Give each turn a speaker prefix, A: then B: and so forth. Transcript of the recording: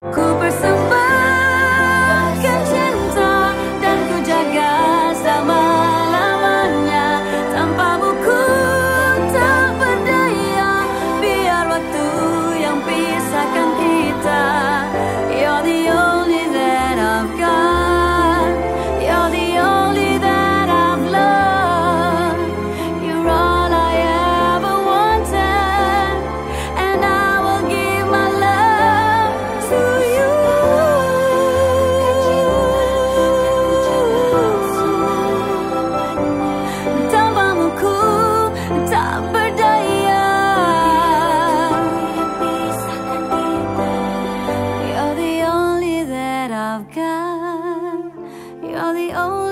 A: Cooper, some I've got. You're the only